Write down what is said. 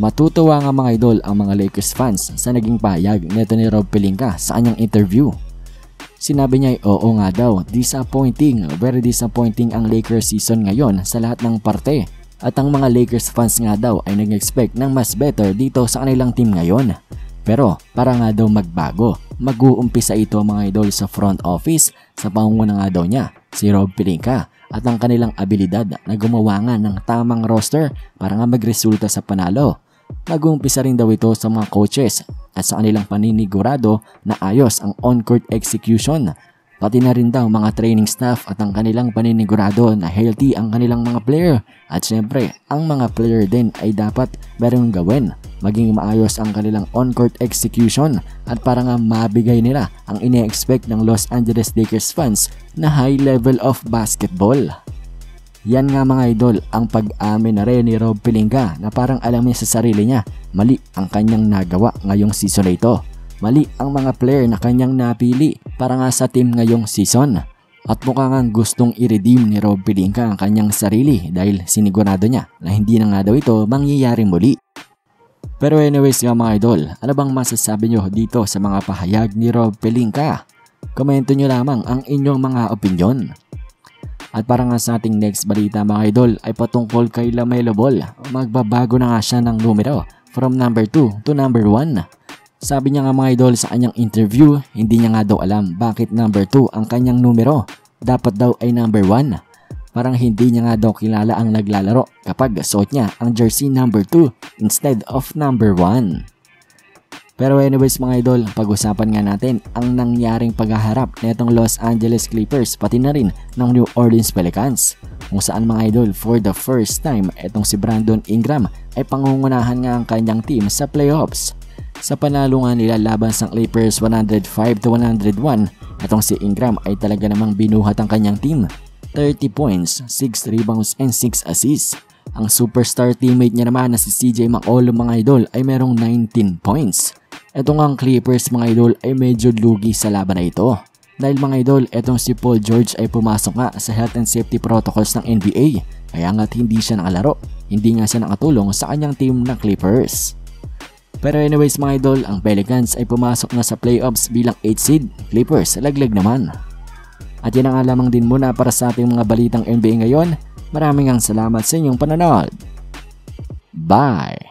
Matutuwa nga mga idol ang mga Lakers fans sa naging pahayag nito ni Rob Pelinka sa kanyang interview. Sinabi niya ay oo nga daw, disappointing, very disappointing ang Lakers season ngayon sa lahat ng parte. At ang mga Lakers fans nga daw ay nag-expect ng mas better dito sa kanilang team ngayon. Pero para nga daw magbago, mag-uumpisa ito mga idol sa front office sa pangunguna nga daw niya, si Rob Pelinka at ang kanilang abilidad na gumawa nga ng tamang roster para nga magresulta sa panalo. Mag-uumpisa rin daw ito sa mga coaches at sa kanilang paninigurado na ayos ang on-court execution. Pati na rin daw mga training staff at ang kanilang paninigurado na healthy ang kanilang mga player. At syempre, ang mga player din ay dapat merong gawin maging maayos ang kanilang on-court execution at para nga mabigay nila ang ine-expect ng Los Angeles Lakers fans na high level of basketball. Yan nga mga idol ang pag-amin na rin ni Rob Pelinka na parang alam niya sa sarili niya mali ang kanyang nagawa ngayong season na ito. Mali ang mga player na kanyang napili para nga sa team ngayong season. At mukha nga gustong i-redeem ni Rob Pelinka ang kanyang sarili dahil sinigurado niya na hindi na nga daw ito mangyayari muli. Pero anyways nga mga idol, ano bang masasabi nyo dito sa mga pahayag ni Rob Pelinka? Komento nyo lamang ang inyong mga opinion. At para nga sa ating next balita mga idol ay patungkol kay Lamelo Ball. Magbabago na nga siya ng numero from number 2 to number 1. Sabi niya nga mga idol sa kanyang interview, hindi niya nga daw alam bakit number 2 ang kanyang numero. Dapat daw ay number 1 parang hindi niya nga daw kilala ang naglalaro kapag suot niya ang jersey number 2 instead of number 1. Pero anyways mga idol, pag-usapan nga natin ang nangyaring paghaharap nitong Los Angeles Clippers pati na rin ng New Orleans Pelicans. Kung saan mga idol, for the first time, itong si Brandon Ingram ay pangungunahan nga ang kanyang team sa playoffs. Sa panalo nga nila laban sa Clippers 105 to 101, itong si Ingram ay talaga namang binuhat ang kanyang team 30 points, 6 rebounds, and 6 assists. Ang superstar teammate niya naman na si CJ McCollum mga idol ay merong 19 points. Ito nga ang Clippers mga idol ay medyo lugi sa laban na ito. Dahil mga idol, etong si Paul George ay pumasok nga sa health and safety protocols ng NBA. Kaya nga't hindi siya nakalaro. Hindi nga siya nakatulong sa kanyang team na Clippers. Pero anyways mga idol, ang Pelicans ay pumasok na sa playoffs bilang 8 seed. Clippers, laglag naman. At yan ang lamang din muna para sa ating mga balitang NBA ngayon. Maraming ang salamat sa inyong panonood. Bye!